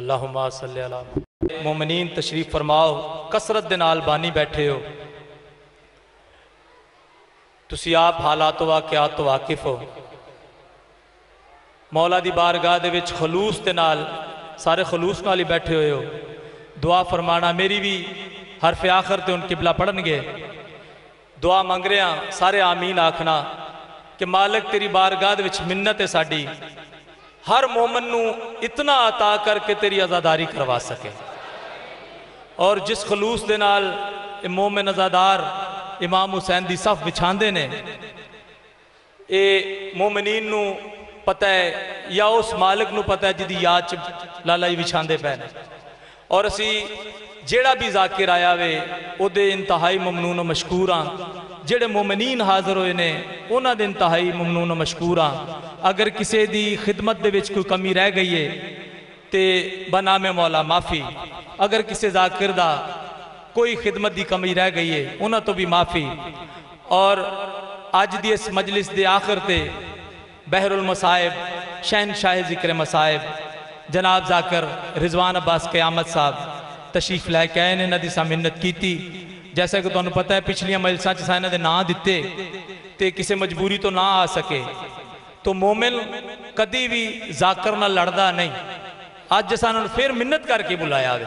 अल्लाहुम्मा सल्ली अला मोमिनीन तशरीफ फरमाओ कसरत ਦੇ ਨਾਲ ਬਾਨੀ ਬੈਠੇ ਹੋ ਤੁਸੀਂ ਆਪ ਹਾਲਾਤ ਵਾਕਿਆਤ ਤੋਂ ਵਾਕਿਫ ਹੋ ਮੌਲਾ ਦੀ ਬਾਰਗਾਹ ਦੇ ਵਿੱਚ ਖਲੂਸ ਦੇ ਨਾਲ ਸਾਰੇ ਖਲੂਸ ਨਾਲ ਹੀ ਬੈਠੇ ਹੋਏ ਹੋ ਦੁਆ ਫਰਮਾਣਾ ਮੇਰੀ ਵੀ ਹਰਫ ਆਖਰ ਤੇ ਉਨ ਕਿਬਲਾ ਪੜਨਗੇ ਦੁਆ ਮੰਗ ਰਿਹਾ ਸਾਰੇ ਆਮੀਨ ਆਖਣਾ ਕਿ ਮਾਲਕ ਤੇਰੀ ਬਾਰਗਾਹ ਦੇ ਵਿੱਚ ਮਿੰਨਤ ਹੈ हर मोमन इतना अता करके तेरी आज़ादारी करवा सके। और जिस खलूस के नाल मोमिन आज़ादार इमाम हुसैन की सफ बिछाते ने मोमनीन मोमिनीन पता है, या उस मालिक पता है जिंद याद च लालाई बिछाते पे और असी जड़ा भी जाकिर आया वे वो इंतहाई ममनून मशहूर हाँ जेडे मोमिन हाजिर हुए ने उन्होंने इंतहाई ममनून मशकूर हाँ अगर किसी की खिदमत कोई कमी रह गई है तो बना में मौला माफ़ी। अगर किसी जाकिर कोई खिदमत की कमी रह गई है उन्होंने तो भी माफ़ी। और अज की इस मजलिस के आखिर से बहरुल मसाहिब शहन शाह ज़िक्र मसाहिब जनाब जाकर रिजवान अब्बास क्यामत साहब तशीफ लैके आए ने इन्हों सा मिन्नत की ਜੈਸਾ ਕਿ ਤੁਹਾਨੂੰ ਪਤਾ ਹੈ ਪਿਛਲੀਆਂ ਮਜਲਿਸਾਂ 'ਚ ਸਾ ਇਹਨਾਂ ਦੇ ਨਾਂ ਦਿੱਤੇ ਤੇ ਕਿਸੇ ਮਜਬੂਰੀ ਤੋਂ ਨਾ ਆ ਸਕੇ ਤੋ ਮੂਮਿਨ ਕਦੀ ਵੀ ਜ਼ਾਕਰ ਨਾਲ ਲੜਦਾ ਨਹੀਂ ਅੱਜ ਸਾਨੂੰ ਫਿਰ ਮਿੰਨਤ ਕਰਕੇ ਬੁਲਾਇਆ ਵੇ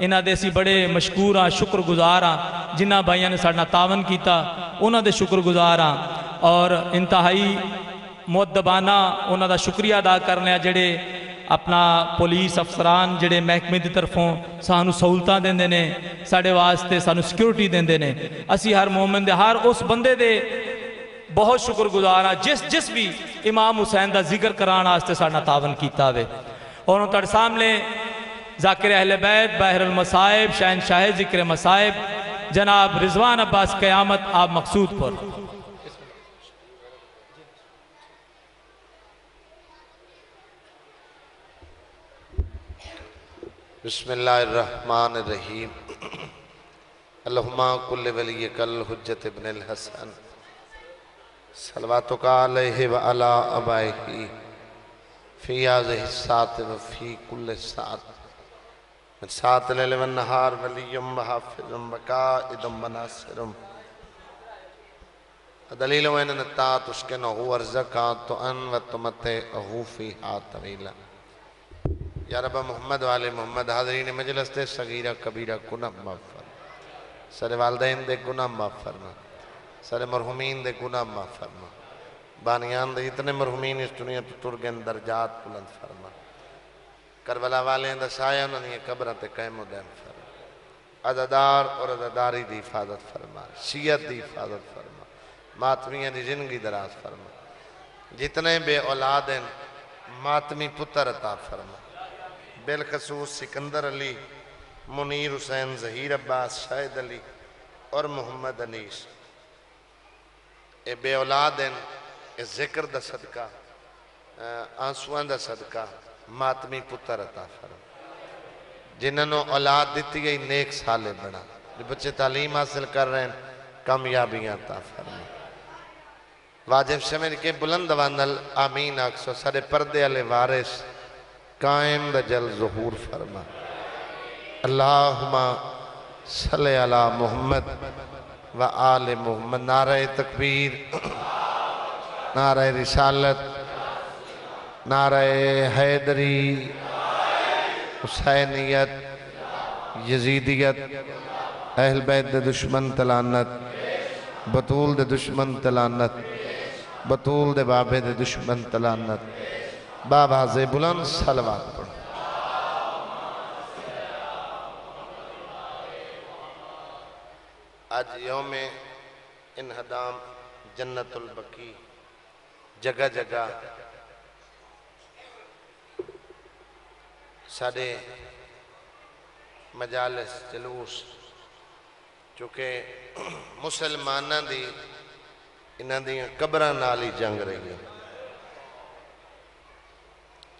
ਇਹਨਾਂ ਦੇ ਅਸੀਂ ਬੜੇ ਮਸ਼ਕੂਰ ਆ ਸ਼ੁਕਰਗੁਜ਼ਾਰ ਆ ਜਿਨ੍ਹਾਂ ਭਾਈਆਂ ਨੇ ਸਾਡਾ ਤਾਵਨ ਕੀਤਾ ਉਹਨਾਂ ਦੇ ਸ਼ੁਕਰਗੁਜ਼ਾਰ ਆ ਔਰ ਇੰਤਹਾਈ ਮੁਅੱਦਬਾਨਾ ਉਹਨਾਂ ਦਾ ਸ਼ੁਕਰੀਆ ਅਦਾ ਕਰਨੇ ਆ ਜਿਹੜੇ ਆਪਣਾ ਪੁਲਿਸ ਅਫਸਰਾਨ ਜਿਹੜੇ ਮਹਿਕਮੇ ਦੀ ਤਰਫੋਂ ਸਾਨੂੰ ਸਹੂਲਤਾਂ ਦਿੰਦੇ ਨੇ ਸਾਡੇ ਵਾਸਤੇ ਸਾਨੂੰ ਸਿਕਿਉਰਿਟੀ ਦਿੰਦੇ ਨੇ ਅਸੀਂ ਹਰ ਮੂਮਨ ਦੇ ਹਰ ਉਸ ਬੰਦੇ ਦੇ ਬਹੁਤ ਸ਼ੁਕਰਗੁਜ਼ਾਰ ਹਾਂ ਜਿਸ ਜਿਸ ਵੀ ਇਮਾਮ ਹੁਸੈਨ ਦਾ ਜ਼ਿਕਰ ਕਰਾਉਣ ਵਾਸਤੇ ਸਾਡਾ ਤਾਵਨ ਕੀਤਾ ਵੇ ਔਰ ਉਹ ਤੁਹਾਡੇ ਸਾਹਮਣੇ ਜ਼ਾਕਿਰ ਅਹਲੇ ਬੈਤ ਬਾਹਿਰ ਮਸਾਇਬ शहनशाह ज़िक्र मसाइब जनाब रिजवान अब्बास क़यामत आप मकसूद बसमान रहीम अल्लाकुल्वली कल हजत इबन हसन। सलवात वला अबाही फ़ियाज सात वफ़ी कुल सात। सात नहार वलीम हाफिजम बका इदम मनासरम दलील वैन तात उसके नहू अर्ज़ का तो अन व तुमत अहूफ़ी हा तवीला या रब मोहम्मद वाले मोहम्मद, हाजरीन मजलस ते सगीरा कबीरा गुना माफ़ फरमा। सारे वालदैन दे गुना माफ़ फरमा। सारे मरहुमीन दे गुना माफ़ फरमा। बानियान दे इतने मरहुमीन इस दुनिया तो तुर गए दर्जात बुलंद फरमा। करबला वाले दा साया उन्होंने कब्र ते कायम दैन फरमा। अदादार और अदादारी दी हिफाजत फरमा। शियत दी हिफाजत फरमा। मातमिया दी ज़िंदगी दराज फरमा। जितने बे औलाद हैं, मातमी पुत्र अता फरमा। बिलखसूस, सिकंदर अली, मुनीर हुसैन, जहीर अब्बास, शाहिद अली और मोहम्मद अनीस। ये बे औलाद हैं ये ज़िक्र दा सदका आंसुआं दा सदका, मातमी पुत्र अता फरम। जिन्होंने औलाद दी गई, नेक साले बना। जो बच्चे तालीम हासिल कर रहे हैं, कामयाबियाँ अता फरमा। वाजिब समझ के बुलंद वानल, आमीन आखसो सारे पर्दे वाले वारिस। कायम दजल जहूर फरमा। अल्लाहुम्मा सल्ले अला मोहम्मद व आले मोहम्मद। नारे तकबीर, नारे रिसालत, नारे हैदरी, हुसैनियत, यजीदियत, अहल बैत दुश्मन तलानत, बतूल दे दुश्मन तलानत, बतूल दे बाबे दे दुश्मन तलानत। बाबा से बुलंद सलवात पढ़ो आज योम इन हदाम जन्नतुल बकी, जगह जगह। साढ़े मजालस जलूस, चूँकि मुसलमाना की इन्हों दबर ही जंग रही है।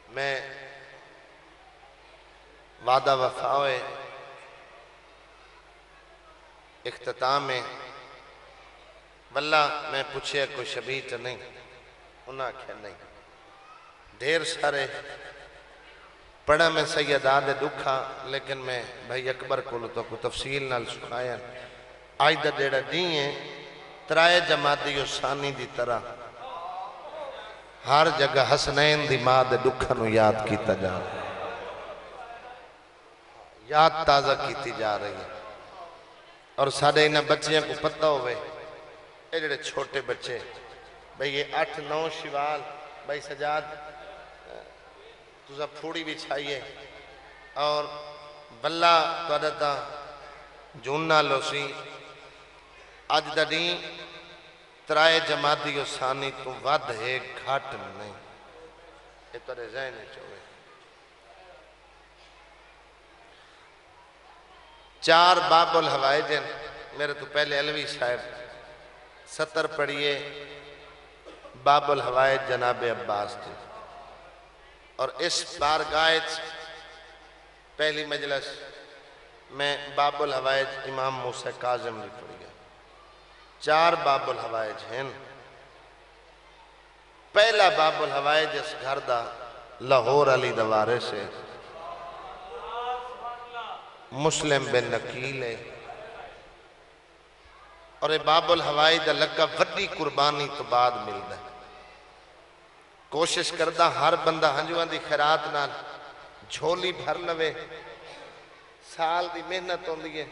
मैं वादा वफा होए इख्ताम में, वल्ला मैं पूछे कोई शबी तो नहीं? उन्हें आख्या, नहीं। ढेर सारे पढ़ा मैं सैयदा दे दुखा, लेकिन मैं भाई अकबर को तो तफसील नाल सुनाया। अज का जेड़ा दी है, त्राए जमाती उसानी की तरह। हर जगह हसनैन दी माँ दे दुखा याद किया जा याद ताज़ा की जा रही है। और साढ़े इन्होंने बच्चों को पता होवे ये छोटे बच्चे, भाई ये अठ नौ शिवाल, भाई सजाद, तुसा फूड़ी बिछाइए और बल्ला ता जूना लोसी अज दा दी त्राए जमाती उसानी तो है, घट नहीं। तेरे जहन च होवे चार। बाबुल हवाए जन, मेरे तो पहले अलवी साहब सतर पढ़िए, बाबुल हवाए जनाब अब्बास जी और इस बार गायत, पहली मजलस, में बाबुल हवाइज इमाम मूसा काजम भी पढ़ी। चार बाबुल हवाइज हैं पहला बाबुल हवाइज इस घर का लाहौर अली दवारे से मुस्लिम बिन नकील है। और ये बाबुल हवाई का लगा वड्डी कुर्बानी तो बाद मिलता है। कोशिश करता हर बंदा हंजुआ की खैरात नाल झोली भर लवे। साल की मेहनत होती है।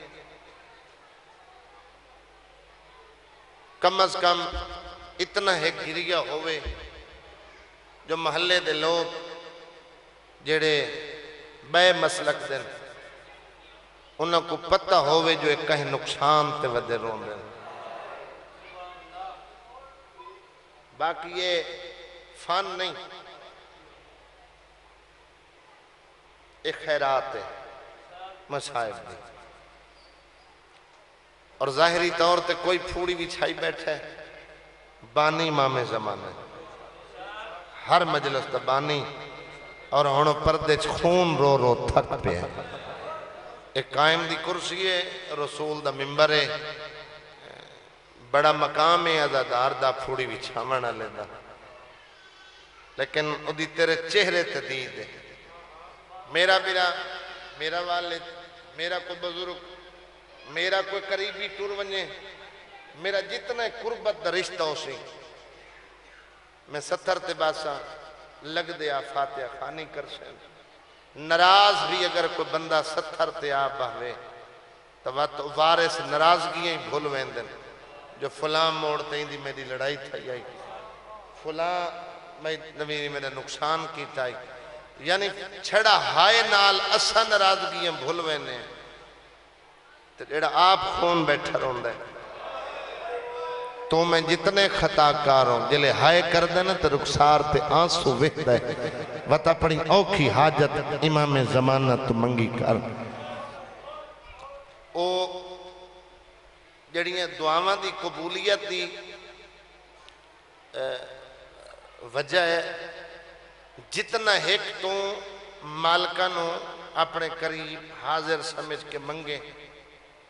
कम अज कम इतना है गिरिया होवे जो महल्ले दे लोग जेड़े बे मसलक दिन उनको पता होवे जो एक कहीं नुकसान ते वधे रोंदे बाकी ये फन नहीं एक खैरात है मसाइब की और जाहिरी तौर पे कोई फूड़ी बिछाई बैठे बानी मामे जमाने। हर मजलिस का बानी। और हूँ परदे खून रो रो थक पे एक कायम की कुर्सी है, रसूल का मिंबर है। बड़ा मकाम है अजादार का फूड़ी बिछावन वाले का लेकिन उदी तेरे चेहरे ते दीद है। मेरा बिरा, मेरा वालिद, मेरा को बुज़ुर्ग मेरा कोई करीबी टुर वने मेरा जितना कुर्बत रिश्ता उसी मैं सत्तर ते बासा लग दिया फातिया खानी कर से नाराज़ भी अगर कोई बंदा सत्तर ते आ पावे तो वत वारिस नाराजगियाँ ही भूल वेंदन, जो फुला मोड़ ते इंदी मेरी लड़ाई थी आई। फुला मैं मेरा नुकसान किया यानी छड़ा हाय नाल असा नाराज़गी भूल वेने जेड़ा आप खून बैठा रोंद तो मैं जितने खताकार हूँ, ज़िले हाय कर देना तो रुखसार ते आँसू वेखदा है अपनी औखी हाजत इमाम जमाना तो मंगी कर। ओ जड़ियाँ दुआवां दी कबूलियत दी वजह है जितना एक तो मालका अपने करीब हाजिर समझ के मंगे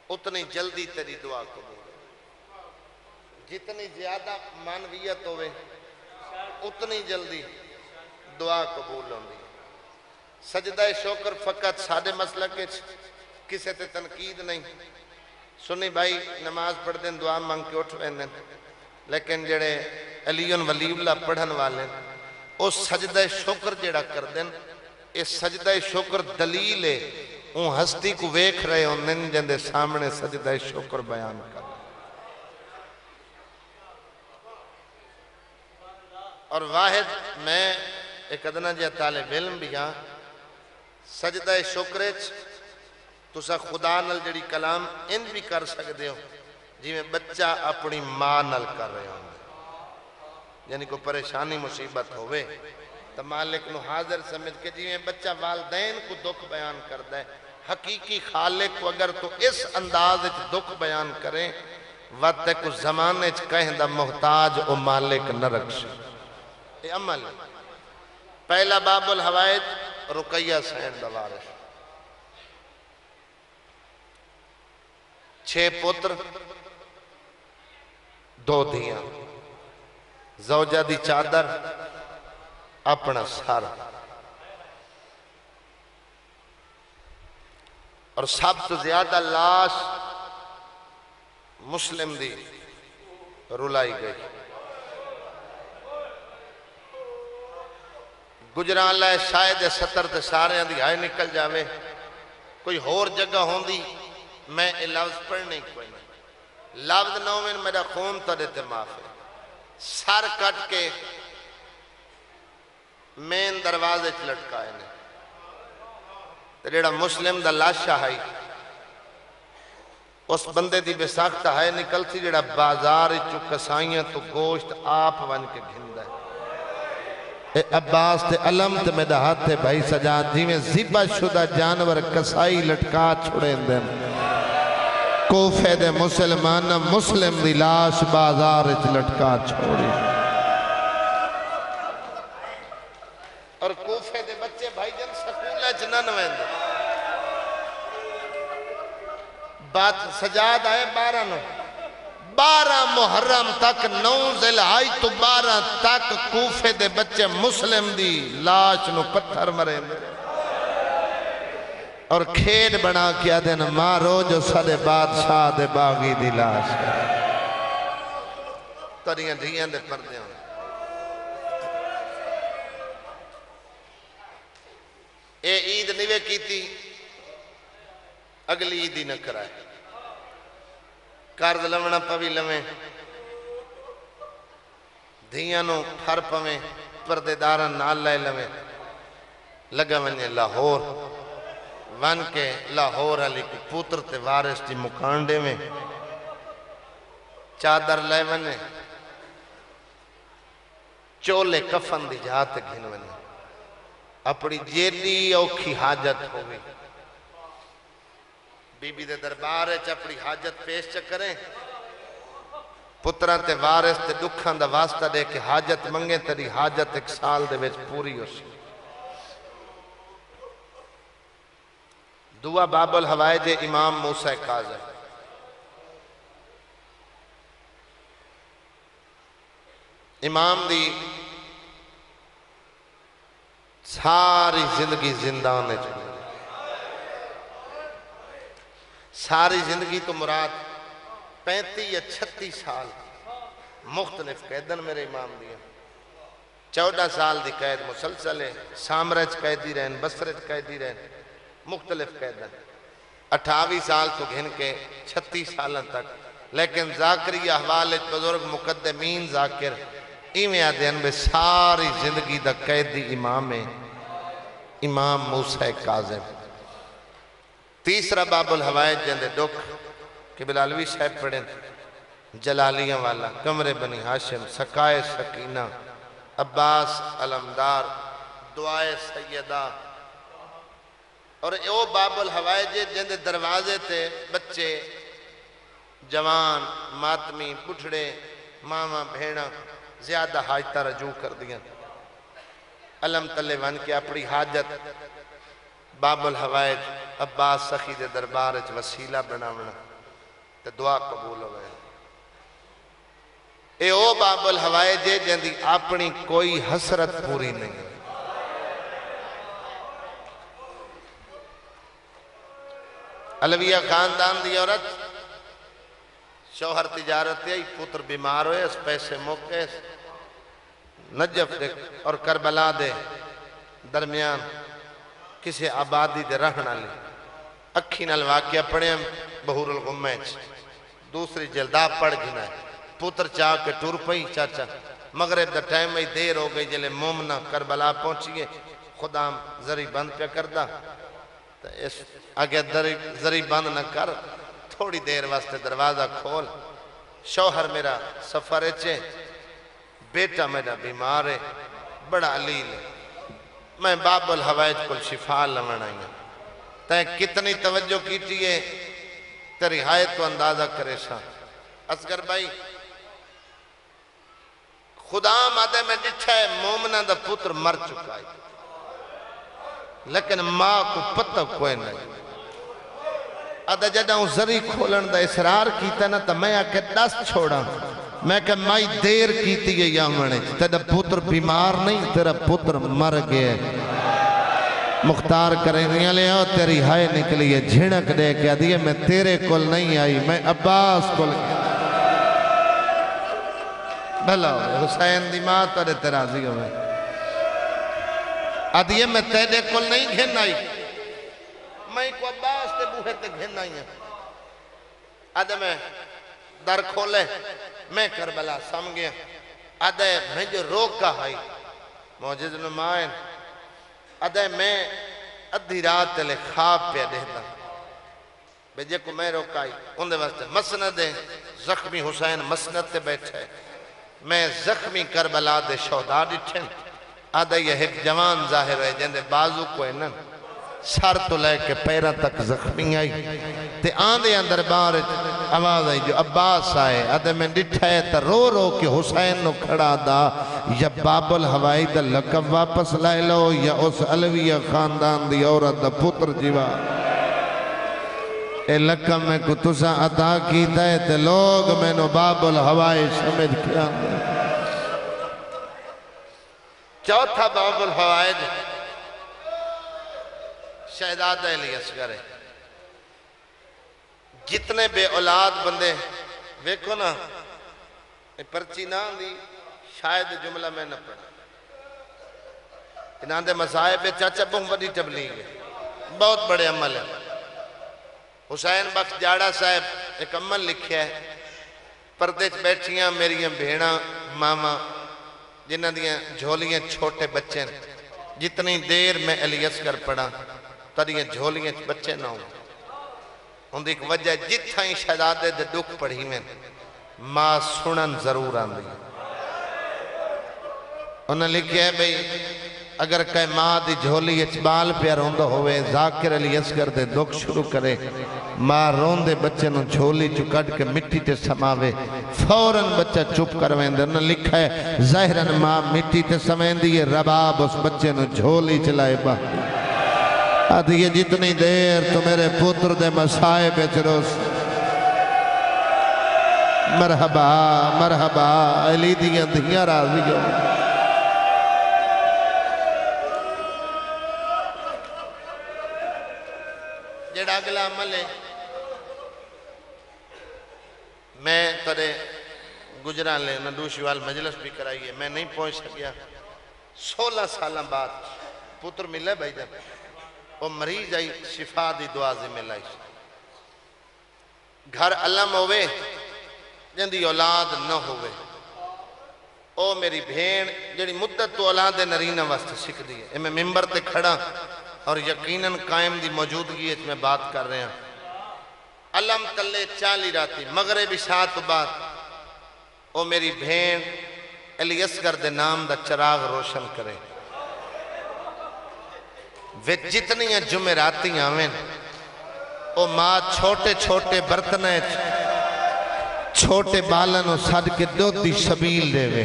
उतनी जल्दी तेरी दुआ कबूल जितनी ज़्यादा मानवीयत होवे, उतनी जल्दी दुआ कबूल होती सजदा शोकर फकत साढ़े मसलक किसी ते तनकीद नहीं। सुनी भाई, नमाज़ पढ़ते दुआ मंग के उठ वेंदे लेकिन जेड़े अलीन वलीउल्ला पढ़न वाले वो सजदा शुक्र जेड़ा कर देन ये सजदा शुक्र दलील है वो हस्ती को वेख रहे होंगे जिंदे सामने सजदा शुक्र बयान कर। और वाहिद, मैं एक अदना जहा ताले इलम भी हाँ। सजदा शुक्र तुसा खुदा नाल जड़ी कलाम इन भी कर सकते हो जिमें बच्चा अपनी माँ नाल कर रहे हो यानी कोई परेशानी मुसीबत होवे तो मालिक हाजिर समझ के जिमें बच्चा वालदैन को दुख बयान करता है हकीकी खालिक अगर तो इस अंदाज दुख बयान करे वत कुछ जमाने कहें मोहताज ओ मालिक न रख अमल, पहला बाबुल हवायज रुकैया सैन दा वारिस। छह पुत्र, दो धियाँ। जौजा दी चादर, अपना सर। और सब तो ज़्यादा लाश मुस्लिम दी, रुलाई गई। गुजरान लाए शायद सत्तर ते सारे दी हाय निकल जावे। कोई होर जगह होंगी मैं ये लफ्ज पढ़ने कोई नहीं। लफ्ज नौ में मेरा खून तेरे ते माफ़ है। सर कट के मेन दरवाजे च लटकाए ने। जेड़ा मुस्लिम दा लाशा है, उस बंदे दी बेसाख्त है निकलती जेड़ा बाज़ार कसाइयाँ तो गोश्त आप बन के है। ए अब्बास ते अलम ते मेरा हाथ है भाई सजाद जिमें जिबा शुदा जानवर कसाई लटका छुड़ेंदे कोफे दे मुसलमान मुस्लिम दी लाश बाज़ार लटका छोड़ी। सजाद आए बारह नो। बारह मुहर्रम तक, नौ जिलहाई तो बारह तक कूफे दे बच्चे मुस्लिम दी लाश नु पत्थर मरे। और खेड बना के आदे न मारो जो साडे बादशाह दे बागी दी लाश। तरियाँ ढियाँ दे पर्दे ए ईद निवे कीती, अगली ईद ही न कराए पवी लवें धियाँ नु फर पवें परदेदार नाल ले लवें लगा वने लाहौर वन के लाहौर अली को पुत्र ते जी मुकांडे में चादर ले वने चोले कफन दी जात घिन वने अपनी जेडी औखी हाजत होवे बीबी दे दरबार अपनी हाजत पेश च करें। पुत्रा ते वारिस ते दुखां दा वास्ता दे के हाजत मंगे, तेरी हाजत एक साल दे विच पूरी हो सी दुआ बाबुल हवाए जे इमाम मूसा काजम इमाम दी सारी ज़िंदगी ज़िंदा ने चुनी सारी ज़िंदगी तो मुराद पैंती या छत्ती साल मुख्तलिफ़ कैदन मेरे इमाम दिया चौदह साल की कैद मुसलसल है सामरज कैदी रहन बसरज कैदी रहन, मुख्तलिफ़ कैदन। अठावी साल तो घिन के छत्तीस साल तक। लेकिन जाकरी अहवाल बुज़ुर्ग मुकदमीन जाकिर, इवें आदन में सारी ज़िंदगी का कैदी इमाम है, इमाम मूसा काजिम। तीसरा बाबुल हवायत जंदे दुख, कि बिलालवी साहब पढ़े जलालिया वाला, कमरे बनी हाशिम, सकाए सकीना, अब्बास अलमदार, दुआए सैयदा। और ओ बाबुल हवायजे जिंदे दरवाजे ते बच्चे, जवान, मातमी, पुठड़े मावा भेड़ा ज़्यादा हाजत रजू कर दिया अलम तले बन के अपनी हाजत, बाबुल हवायज अब्बास सखी के दरबार च वसीला बनावना तो दुआ कबूल हो ए ओ बाबुल हवायज है जिंदी अपनी कोई हसरत पूरी नहीं। अलविया खानदान की औरत, शौहर तिजारत आई, पुत्र बीमार होए पैसे मुके, नजफ दे और करबला दे दरमियान किसी आबादी दे रहने वाली अखी नाल वाक्य पढ़िया बहूरल गुम्मे दूसरी जलदाब पढ़ गिना पुत्र चाह के टुर पई, चाचा। मगरब द टाइम ही देर हो गई, जले मोमना करबला पहुंचिए खुदाम जरी बंद पे करदा। तो इस आगे दरी, जरी बंद न कर। थोड़ी देर वास्ते दरवाज़ा खोल। शौहर मेरा सफ़र चे बेटा मेरा बीमार है। बड़ा अलील है। मैं बाबुल हवायज को शिफा लवण आई हूँ। तै कितनी तवज्जो की है? हाय तो अंदाज़ा करे सा असगर भाई, खुदा माते में डिठा है, मोमना दा पुत्र मर चुका है। लेकिन माँ को पता कोई नहीं। अद जदा जरी खोलन का इसरार किया ना तो मैं आके दस छोड़ा। मैं कह माई देर की यावने तेरा पुत्र बीमार नहीं, तेरा पुत्र मर गया मुख्तार करें ले आओ तेरी हाय निकली है झिड़क दे के दिए, मैं तेरे कोल नहीं आई, मैं अब्बास कोल भला हुसैन दी माँ तेरे तेरा जी होवे। आदिए मैं तेरे कोल नहीं घेन आई, मैं को अब्बास के बूहे ते घेन आई हूँ अद मैं दर खोले, मैं करबला सम गया। अदे मैं जो रोक का हाई, मौजूद नुमायन अदे मैं अद्धी रात ले खाब पे देता बेजे को मैं रोकाई उनके वास्ते मसनद जख्मी हुसैन मसनद से बैठे मैं जख्मी करबला दे शौदा डिठे आदे एक जवान ज़ाहिर है जैसे बाजू को है ना सर तो लैके पैर तक जख्मी आई ते आंदे अंदर बाहर आवाज़ आई जो अब्बास आए अदे मैं डिठा है तो रो रो के हुसैन नु खड़ा दा या बाबुल हवाई दा लकब वापस लाई लो या उस अलविया खानदान दी औरत दा पुत्र जीवा ए लकब में को तुसा अदा कीता है ते लोग मैनू बाबुल हवाई समझ के आंदे चौथा बाबुल हवाई शहजादा अली असगर है। जितने बे औलाद बंदे, वेखो ना पर्ची ना शायद जुमला मैं न इन्होंने मसाए पे चाचा बहुत बड़ी तबलीग है। बहुत बड़े अमल है। हुसैन बख्श जाड़ा साहब एक अमल लिखा है। परदे च बैठिया मेरिया भेड़ा मावा जिन्हों झोलियाँ छोटे बच्चे जितनी देर मैं अली असगर पढ़ा तदियाँ झोलियाँ बच्चे ना हो उनकी वजह जिथा ही शहजादे दे दुख पढ़ी में सुनन ज़रूर आंदी। उन्हें लिखा है, भाई, अगर कह माँ की झोली बाल पिया रोंद होवे, जाकिर अली असगर दे दुख शुरू करे, माँ रोंदे बच्चे झोली चु कट के मिट्टी ते समावे, फ़ौरन बच्चा चुप कर वेंदे उन्हें लिखा है, जहरन माँ मिट्टी ते सवेंदी है, रबाब उस बच्चे झोली चलाए बा। ये जितनी देर तो मेरे पुत्र दे मसाए बेच रोस। मरहबा मरहबा, अली दियाँ धियाँ राज़ी हो अगला अमल है, मैं तेरे गुजरा ले नदूशीवाल मजलस भी कराई है। मैं नहीं पहुँच सकिया। सोलह साल बाद पुत्र मिले भाई जब। वो मरीज़ आई, शिफा दी दुआ जिम्मे लाई। घर अलम होवे औलाद न होवे। ओ मेरी भेण जड़ी मुद्दत तो औलाद नरीना वास्ते सिखदी है मैं मिंबर ते खड़ा, और यकीनन कायम दी मौजूदगी मैं बात कर रहा अलम तले चाली राती मगरे भी सात बाद। ओ मेरी भेण अली असगर नाम दा चिराग रोशन करे। वे जितनियाँ जुमेराती आवें ओ माँ छोटे छोटे बर्तन छोटे बालन सद के दुध की छबील देवे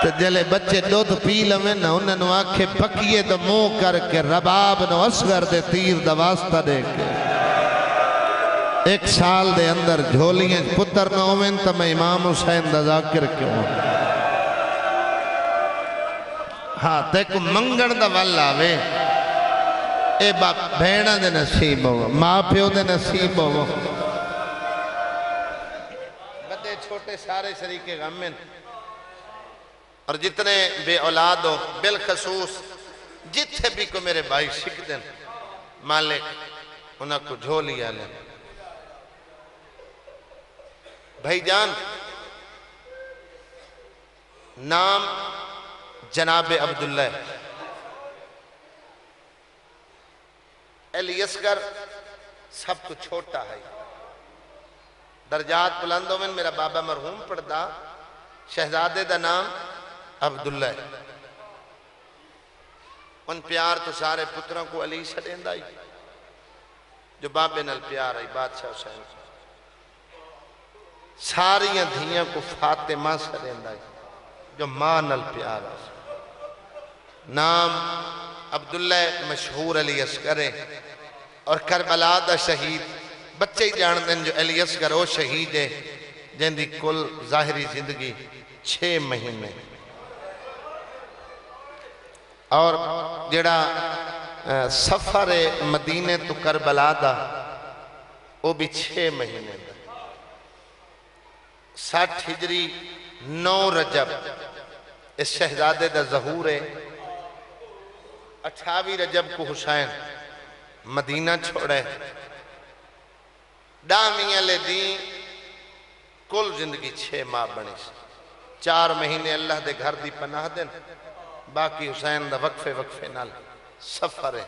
तो जले बच्चे दुध पी लवे ना, उन्होंने आखे पकिए तो मुँह करके रबाब न असगर दे तीर दा वास्ता दे के। एक साल दे अंदर झोलियाँ पुत्र न होवें तो मैं इमाम हुसैन दा जाकिर क्यों हाँ? ते को मंगण का वल आवे। भेणा दे नसीब हो माँ प्यो दे नसीब हो बड़े छोटे सारे शरीके गम और जितने बे औलाद हो, बिलखसूस जिथे भी को मेरे भाई सिख देन मालिक, उन्हें को झोलिया ले। भाईजान नाम जनाब अब्दुल्ला एलियसगर सब तो छोटा है। दर्जात बुलंदों में मेरा बाबा मरहूम पढ़ता शहजादे का नाम अब्दुल्ला उन प्यार तो सारे पुत्रों को अली छेंदा ही, जो बाबे नाल प्यार आई बादशाह हुसैन। सारिया धियाँ को फातिमा ही, जो माँ नाल प्यार है। नाम अब्दुल्ला मशहूर अली असगर है। और करबला शहीद। बच्चे ही जानते हैं जो अली असगर वो शहीद है जिंदी कुल जाहिरी ज़िंदगी छे महीने। और जड़ा सफ़र है मदीने तो करबला वो भी छे महीने दा। सठ हिजरी, नौ रजब, इस शहजादे दा जहूर है। अठावी रजब को हुसैन। मदीना छोड़े डावियाँ ले दी, कुल ज़िंदगी छे माह बनी चार महीने अल्लाह दे घर दी पनाह देन, बाकी हुसैन दा वक्फे वक्फे नाल सफ़र है।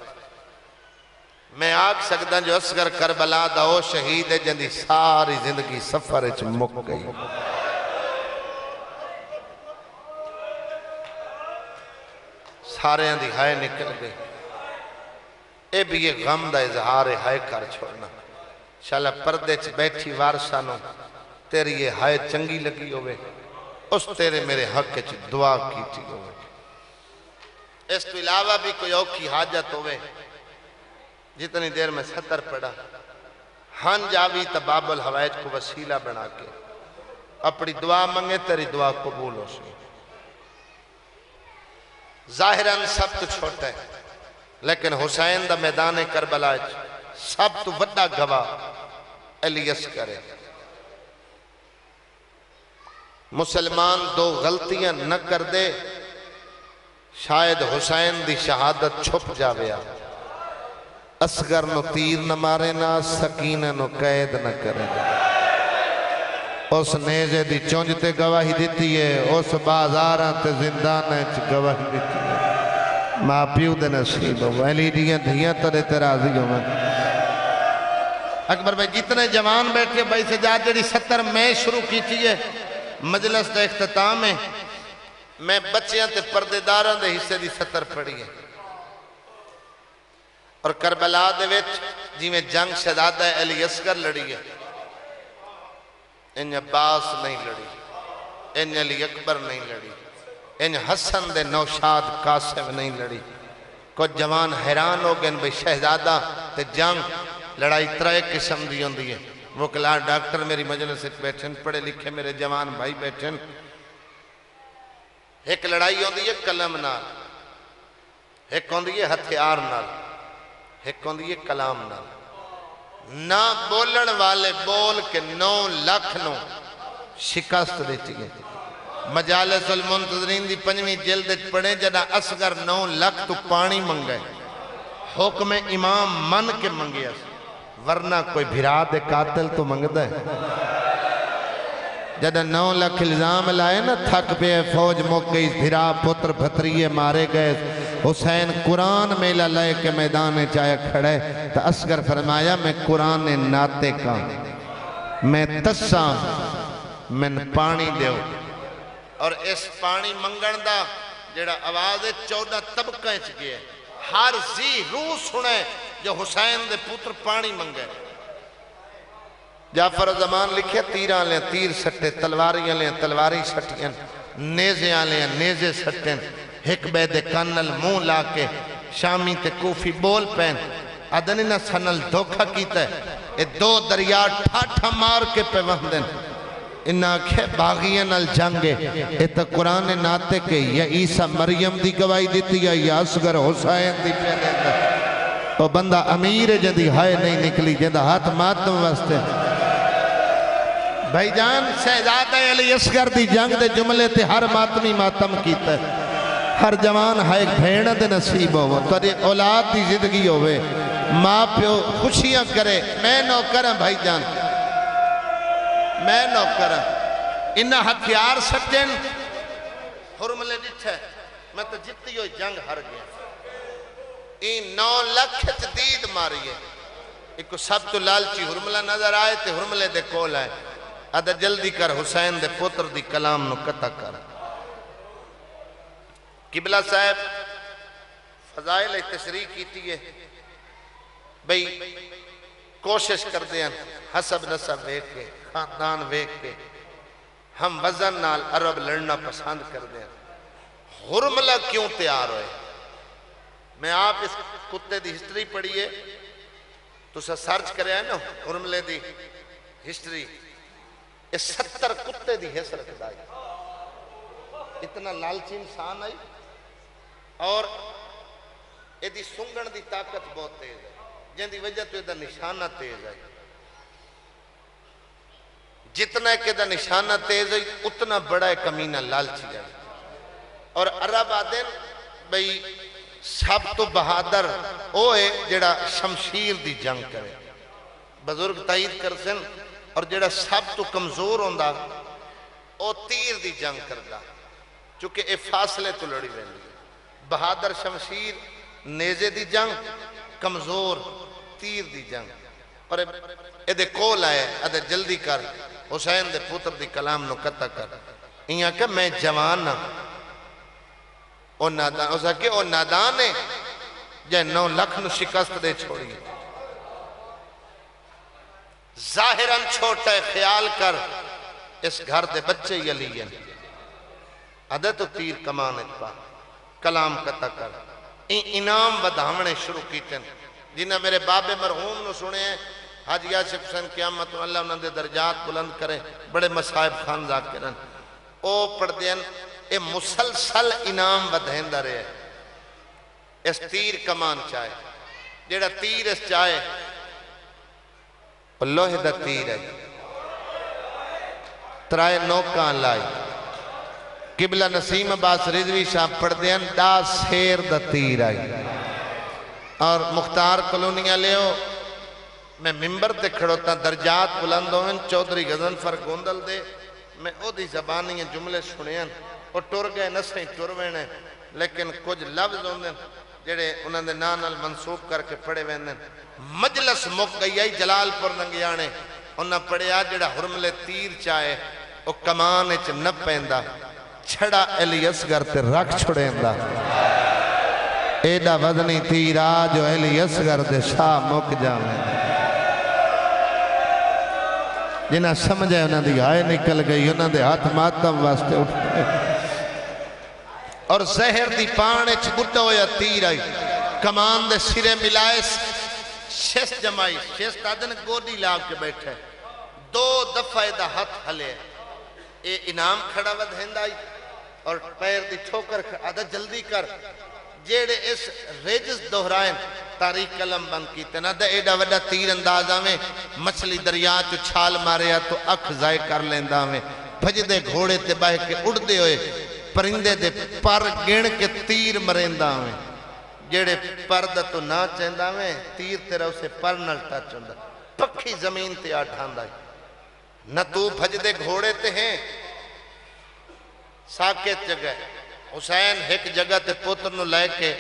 मैं आख सकदा जो असगर करबला दा ओ शहीद है, जंदी सारी ज़िंदगी सफ़र च मुक गई। सारे दी हाय निकल गई। ਇਹ ਵੀ ਇਹ ਗਮ ਦਾ ਇਜ਼ਹਾਰ ਹੈ ਹਾਏ ਕਰ ਛੋੜਨਾ ਸ਼ਾਲਾ ਪਰਦੇ 'ਚ ਬੈਠੀ ਵਾਰਸਾ ਨੂੰ ਤੇਰੀ ਇਹ ਹਾਏ ਚੰਗੀ ਲੱਗੀ ਹੋਵੇ ਉਸ ਤੇਰੇ ਮੇਰੇ ਹੱਕ 'ਚ ਦੁਆ ਕੀਤੀ ਹੋਵੇ ਇਸ ਤੋਂ ਇਲਾਵਾ ਵੀ ਕੋਈ ਔਖੀ ਹਾਜਤ ਹੋਵੇ जितनी देर में सतर पड़ा हन जावी तबाबुल हवाइज को वसीला बना के अपनी दुआ मंगे तेरी दुआ कबूल हो सी जाहिरन सब तो छोटा है लेकिन हुसैन दा मैदान करबला च। सब तो बड़ा गवाह एलियस करे। मुसलमान दो गलतियाँ न कर दे शायद हुसैन की शहादत छुप जावे असगर नु तीर न मारे ना, सकीन नु कैद न करे। उस नेजे की चुंज ते गवाही दी है, उस बाजारां ते च गवाही दी है। माँ प्यो दे नसीब वैली दियाँ धियाँ तेरे ते राज़ी होवे। अकबर भाई, जितने जवान बैठे, भाई सजाद जी सत्तर मैं शुरू की थी है, मजलस का इख्ताम है। मैं बच्चों ते पर्देदारां दे हिस्से दी सत्तर पढ़ी है। और करबला जिवें जंग शहजादा अली असगर लड़ी है इन अब्बास नहीं लड़ी इन अली अकबर नहीं लड़ी। इन हसन दे नौशाद कासिम नहीं लड़ी। कुछ जवान हैरान हो गए, भाई शहजादा, ते जंग, लड़ाई त्रै किस्म की होंगी है। वो कला डॉक्टर मेरी मजलिस बैठे पढ़े लिखे मेरे जवान भाई बैठे एक लड़ाई होंगी है कलम नाल, एक होंगी है हथियार नाल, एक होंगी है कलाम नाल। ना बोलन वाले बोल के नौ लख नो शिकस्त दी गई मजालसुल मुंतजरीन जिल्द पढ़े जदा असगर नौ लख तू पानी मंगे। हुक्म इमाम मन के मंगे वरना कोई भिरा दे कातिल तो है। जद नौ लख इल्ज़ाम लाए ना, थक पे फौज मुक गई भिरा पुत्र भतरीए मारे गए। हुसैन कुरान मेला लय के मैदान चाहे खड़े तो असगर फरमाया, मैं कुरान नाते का मैं तस्सा मैं पानी दो और इस पानी मंगण का जड़ा आवाज़ है, चौदह तबका च गया हर जी रूह सुने, जो हुसैन दे पुत्र पानी मंगे। जाफ़र जमान लिखे, तीर ले तीर सट्टे तलवारियाँ ले तलवारी सट्टियाँ, नेजे ले नेजे सट्टे एक बे दे कन्नल मुँह ला के, शामी ते कूफी बोल पैन। अदन ना सनल धोखा कीता ए दो दरिया ठाठा मार के पे वहदन आखे बागियाँ नल जंगे ए तो कुरान नाते के या ईसा मरियम दी गवाही दी या असगर हुसैन लेंदा ओ बंदा अमीर है जदी हाय नहीं निकली, जदा हाथ मातम वास्ते। भाईजान शहजादा अली असगर दी जंग दे जुमले ते हर मातमी मातम कीता हर जवान हाय, भेण दे नसीब होवो तेरी औलाद दी ज़िंदगी होवे। माँ प्यो खुशियाँ करे, मैं नौकर भाईजान मैं नौकर हाँ। इन्ना हथियार सज्जन हुरमले दिठे मैं तो जितती हुई जंग हार गया। नौ लख च दीद मारी है एक सब तो लालची हुरमला नज़र आए ते हुरमले दे कोल आए। अद जल्दी कर हुसैन दे पुत्र दी कलाम नु कता कर। किबला साहब फजाइल तशरी की है। बई कोशिश करते हैं हसब नसब वेख के। खानदान वेख के हम वज़न नाल अरब लड़ना पसंद करते हैं। हुरमला क्यों तैयार होए? मैं आप इस कुत्ते की हिस्ट्री पढ़िए। तुसा सर्च कर ना हुरमले की हिस्ट्री? ये सत्तर कुत्ते की हिस रखता है। इतना लालची इंसान आई और यदि सुंगण की ताकत बहुत तेज है। जिंदी वजह तो यदा निशाना तेज है। जितना कि निशाना तेज है उतना बड़ा है कमीना लालची है और अरब आदे बई, सब तो बहादुर वो है जड़ा शमशीर की जंग करे। बजुर्ग ताईद कर सन और जड़ा सब तो कमज़ोर होंदा वो तीर की जंग करता चूँकि ये फासले तो लड़ी रही बहादुर शमशीर, नेजे की जंग, कमज़ोर, तीर की जंग। और ये कोल आए, अदे जल्दी कर। हुसैन दे पुत्र दी कलाम नु कत्ता कर। इया के मैं जवान ना। ओ नादान उस के ओ नादान है, जे नौ लाख नु शिकस्त दे छोड़ी। जाहिरन छोटे ख्याल कर, इस घर दे बच्चे ही अली है। अदे तो तीर कमान पा। कलाम कता कर। इनाम बधावने शुरू किए जिन्हें मेरे बाबे मरहूम सुने ਮਰਹੂਮ ਨੂੰ ਸੁਣਿਆ ਹਾਜੀ ਆਸਿਫ ਹੁਸੈਨ ਕਿਆਮਤ ਨੂੰ ਅੱਲਾ ਉਹਨਾਂ ਦੇ ਦਰਜਾਤ ਬੁਲੰਦ ਕਰੇ ਬੜੇ ਮਸਾਇਬ ਖਾਨ ਜ਼ਾਕਿਰਨ ਉਹ ਪੜਦੇ ਹਨ ਇਹ ਮੁਸਲਸਲ ਇਨਾਮ ਵਧੇਂਦਾ ਰਿਹਾ ਇਸ ਤੀਰ ਕਮਾਨ ਚਾਹੇ ਜਿਹੜਾ ਤੀਰ ਇਸ ਚਾਹੇ ਉਹ ਲੋਹੇ ਦਾ ਤੀਰ ਹੈ ਤਰਾਏ ਨੋਕਾਂ ਲਾਈ ਕਿਬਲਾ ਨਸੀਮ ਅਬਾਸ ਰਿਜ਼ਵੀ ਸਾਹਿਬ ਪੜਦੇ ਹਨ ਦਾ ਸ਼ੇਰ ਦਾ ਤੀਰ ਹੈ और मुख्तार कॉलोनियां लियो मैं मिंबर ते खड़ोता दर्जात बुलंद होवन चौधरी गजनफर गोंदल दे। मैं ओदी जबानी जुमले सुने वो टुर गए नसें टुर वेने लेकिन कुछ लफ्ज होंगे जेड़े उन्होंने नां नाल मनसूब करके पढ़े वेंदे मजलस मुक गई आई जलालपुर नंगियाने उन्हें पढ़िया जेड़ा हुरमले तीर चाहे वो कमान च न पैंदा, छड़ा अली असगर ते रख छुड़ेंदा। एडा वजनी तीरा जो अली असगर दे शाह मुक जावे जिन्हें समझे उन्होंने हाय निकल गई उन्होंने हाथ मातम वास्ते उठ और जहर दी पान च बुढ़ा होया तीर आई। कमान दे सिरे मिलाए शिस जमाई शिस दादन गोदी ला के बैठे। दो दफ़ा एदा हाथ हले। ये इनाम खड़ा वधेंदा और पैर दी ठोकर आदा जल्दी कर। जेड़े इस रेजिस दोहराए, तारीख कलम बंद की ना तो एडा वा तीर अंदाज आवे मछली दरिया च छाल मारे तो अख जाय कर लेंदा आवे भजदे घोड़े ते बह के उड़दे हुए, परिंदे दे पर गिण के तीर मरेंदा आवे जेड़े पर दा तो ना चेंदा आवे तीर तेरा उसे पर नल टच हुंदा। पक्की ज़मीन ते आ ढांदा न तू भजदे घोड़े ते हैं। साकेत जगह हुसैन एक जगह पुत्र लेके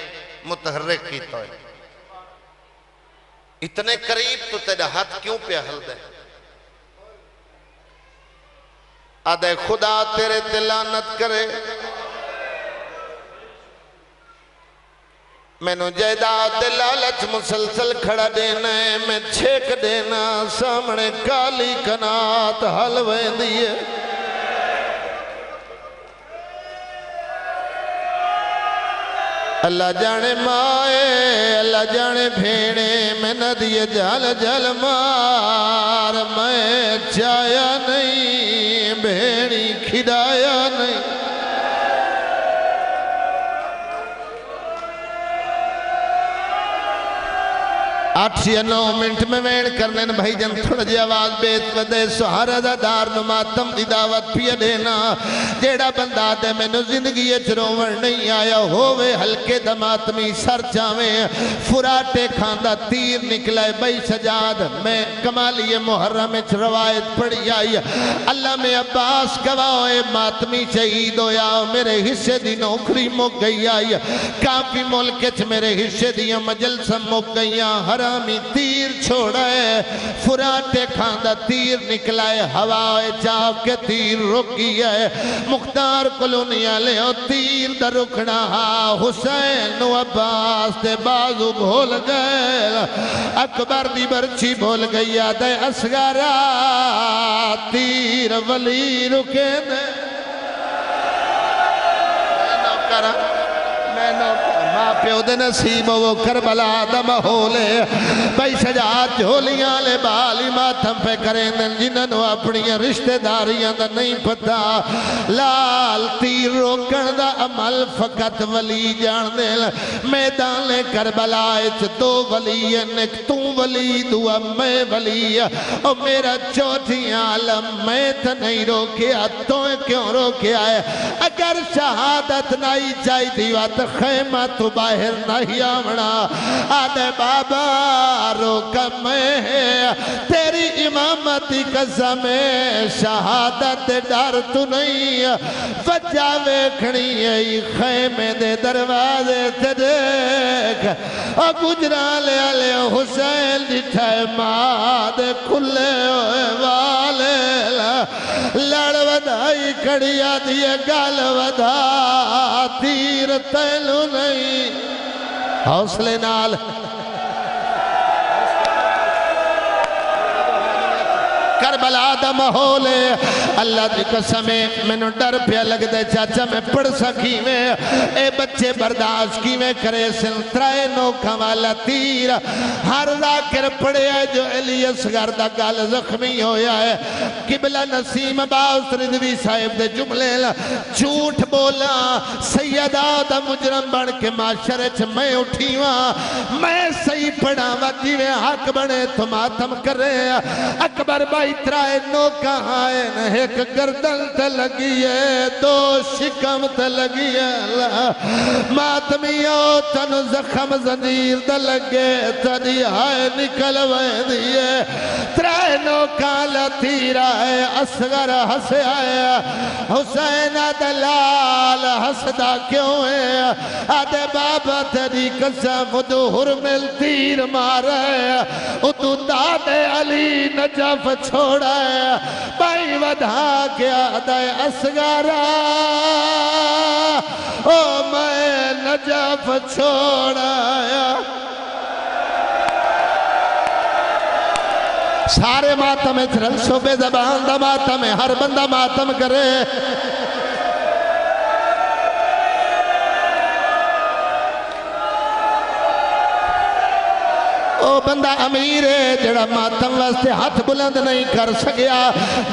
मुतहरक कीता इतने करीब तो तेरा हाथ क्यों पे हलदा? आदे खुदा तेरे ते लानत करे। मैनू जायदाद लालच मुसलसल खड़ा देना मैं छेक देना, सामने काली कनात हल वेंदी है। अल्लाह जाने माए अल्लाह जाने भेड़े मैं नदी जल जल मार मैं जाया नहीं भेड़ी खिदाया नहीं आठ या नौ मिनट में वेण करने न भाई जन थोड़ा जी आवाज़ बेत वदे सुहारा दा दार नु मातम दी दावत पिए देना। जेड़ा बंदा ते मैनू ज़िंदगी च रोवण नहीं आया, होवे हल्के दा मातमी सर जावे। फुराटे खांदा तीर निकले, बई सजाद, मैं कमालिए मुहर्रम च रवायत पढ़ी आई। अल्लाह में अब्बास गवाए मातमी शहीद होया, मेरे हिस्से दी नौकरी मुक गई आई। काफ़ी मुल्क च मेरे हिस्से दियाँ मजलस मुक गईयां हरामी तीर छोड़ा है फुराटे खांदा तीर निकला है हवा जाओ के तीर रुकी है मुख्तार कलोनिया ले तीर दा रुकना हा, हुसैन अब्बास दे बाजू भूल गए। अकबर दी बरछी भूल गई आदे असगरा तीर वली रुके मैं प्यो दे नसीब वो करबला दा माहौल है। भाई सजा झोलियाँ ले बाली माथम पे करें जिन्होंने अपनी रिश्तेदारियाँ दा नहीं पता। लाल तीर रोकण दा अमल फकत वली जान दे मैदान करबला च दो वली हैं तू वली, दुआ मैं वली ओ मेरा चौथी आलम मैं तो नहीं रोकिया तो क्यों रोकिया है? अगर शहादत नहीं चाहिए तो खैमा तू बाहर नहीं आवना। आदे बाबा, रोक मैं। तेरी इमामती कसम शहादत डर तू नहीं। वजह वेखनी है खैमे दे दरवाजे ते देख। ओ गुजराले वाले हुसैन दिठा माद खुले होए वाले लड़ वधाई खड़िया दिए गल वधा तीर तैनू नहीं। हौसले नाल करबला दा माहौल है। अल्लाह की कसम है, मैनू डर पिया लगता है, चाचा मैं पढ़ सकी में ए बच्चे बर्दाश्त किवें करे, सिल त्राए नोखा वाला तीर। हर जाकिर पढ़िया जो अली असगर दा गल जख्मी होया है। किबला नसीम अब्बास रिजवी साहिब दे जुमले झूठ बोला, सैयदा दा मुजरम बन के माशरे च मैं उठी वां। मैं सही पढ़ावा जिवें हक बने तो मातम करे। अकबर भाई है न, एक गर्दन ते है दो शिकम ते लगी है मातमियो तन जखम जंजीर ते लगे तदी हाय निकल वेंदी त्राए नोका लतीरा है, असगर हसया हुसैन दलाल हसदा क्यों है? आदे बाबा तेरी कसम दुहर मिल तीर मारे। उतु दादे अली नजफ छोड़ा, भाई वधा गया दे असगारा। ओ, मैं नजफ छोड़ाया सारे मातम रल सोबे जबान दा मातम है, हर बंदा मातम करे। ओ बंदा अमीर है, जड़ा मातम वास्ते हाथ बुलंद नहीं कर सकिया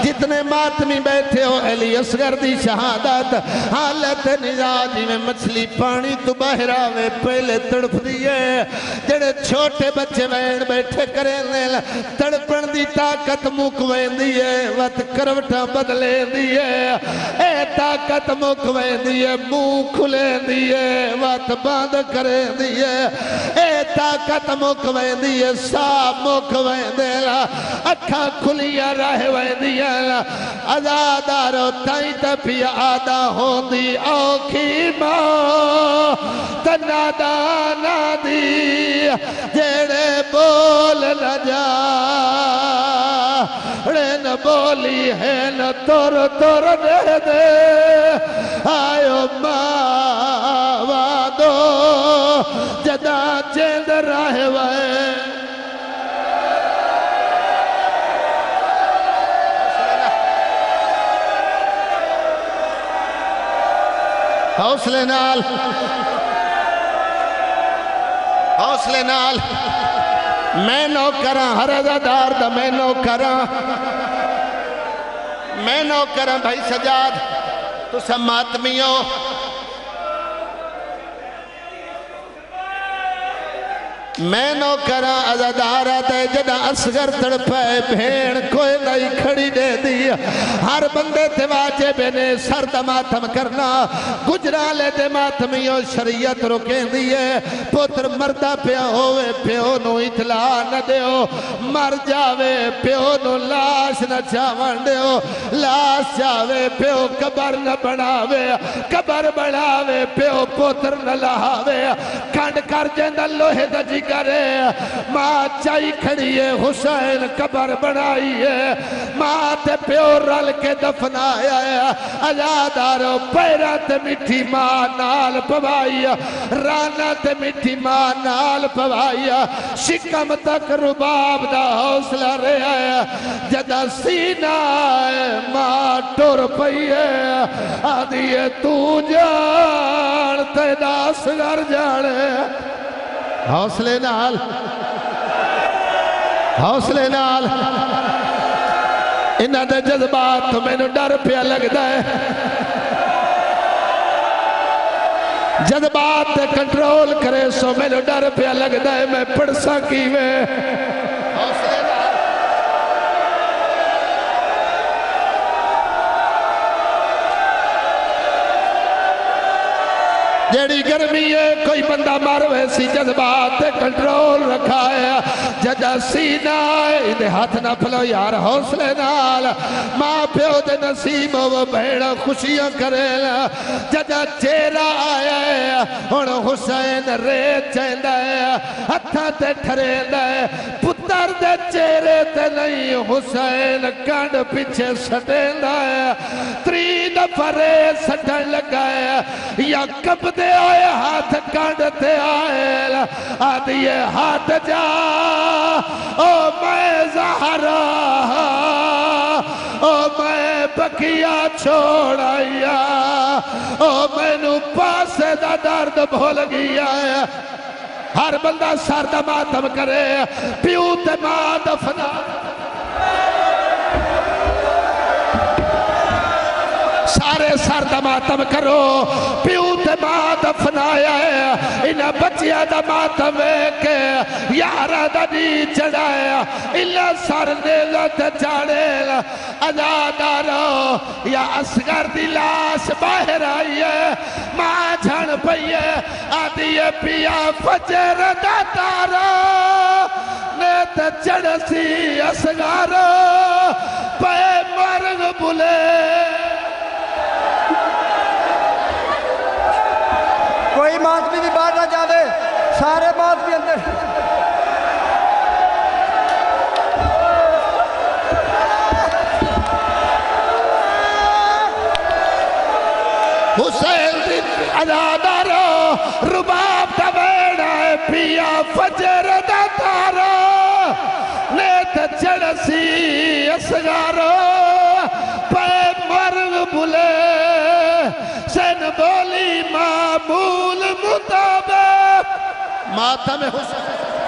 जितने मातमी बैठे हो अली असगर दी शहादत। हालत निजात में मछली पानी तो बाहर आवे, पहले तड़फदी है जड़े छोटे बच्चे बैठ बैठे करे तड़पण दी ताकत मुक वेंदी है, वत करवटा बदले दी है। ए ताकत मुक वेंदी है, मुँह खुले दी है, वत बंद करे दी है। ए ताकत मुक वेंदी है सा मुक वेंदे अखा खुलिया, रह वेंदिया आजादारो ताई त पिया आदा होंदी औखी माँ। तनादा नादी जेड़े बोल न जा। न बोली है न तुर तुर दे दे। आयो मावा दो जदा हौसले नाल। हौसले नाल। मैं नौकर हर अदादार दा मैं नौकर मैं नौकर भाई सजाद, तुस मातमियो। मैं नौकर अजादार जदा असगर तड़पाए भेड़ कोई नहीं खड़ी दे दी। हर बंदे ते वाजे बेने सर दा करना। गुजराले दे मातमियो शरीयत रोकेंदी है पुत्र मरदा पिया होवे, प्यो नु इतला न दियो मर जावे, प्यो नु लाश न चावण दियो लाश जावे, प्यो कबर न बनावे। कबर बनावे, प्यो पुत्र न लहावे। खंड कर जेंदा लोहे दा जी करे। माँ चाई खड़ी है, हुसैन कबर बनाई है। माँ ते प्यो रल के दफनाया है। आजादारो पैरा ते मिठी माँ नाल पवाई राना ते मिठी माँ नाल पवाई शिकम तक रुबाब दा हौसला रहा है। जदा सीना माँ टुर पई है। आदि तू जान ते दास घर जाने हौसले नाल। हौसले नाल। इन्हों के जज्बात तो मैंने डर पिया लगता है। जज्बात कंट्रोल करे सो मैंने डर पिया लगता है, मैं पढ़ सकी वे? हौसले जेड़ी गर्मी है, कोई बंदा मर वैसी जज्बात कंट्रोल रखा है जदा सीना इन्हें हाथ ना फलो यार, हौसले नाल। माँ प्यो दे नसीब वो भेड़ खुशियाँ करे। जदा चेहरा आया है, हुन हुसैन रे चेंदा है हथा ते ठरेंदा है। पुत्र दे चेहरे ते नहीं, हुसैन कंड पीछे सटेंदा है। त्री दफरे सटन लगा या कब दे आए, हाथ काटते आए। आदिए हाथ जा। ओ मैं जहरा। ओ मैं बकिया छोड़ाइया ओ मैनू पासे दा दर्द भूल गया है। हर बंदा सर का मातम करे, प्यू ते माँ दफना सारे सर का मातम करो, प्यू ते माँ दफनाया है। इन बच्चिया दा मातम के यारा दा चढ़ाया इला सर ने चाड़े अजादारो या असगर दी लाश बाहर है, माँ झण है, आदि पिया फजर दा तारा। ने ते चढ़सी असगार पे मरग बुले। कोई मातमी भी बाहर ना सारे मातमी अंदर। हुसैन दी अजादारो रुबाब दा बेड़ा पिया, फजर दा तारा। नेत चढ़सी असगारो, पे मर्ग बुले, सन बोली मामूल मुताबिक मातम हुसैन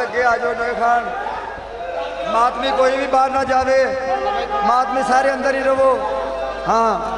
अगे आ जाओ नए खान। मातमी कोई भी बाहर ना जावे। मातमी सारे अंदर ही रहो। हाँ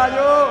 रजा